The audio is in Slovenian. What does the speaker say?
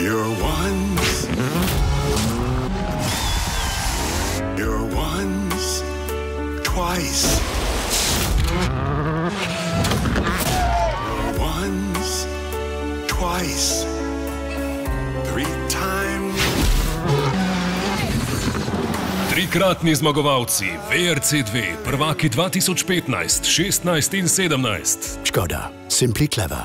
You're once. You're once. Twice. You're once. Twice. Three times. Trikratni zmagovalci VRC2, prvaki 2015, 16 in 17. Škoda, simply clever.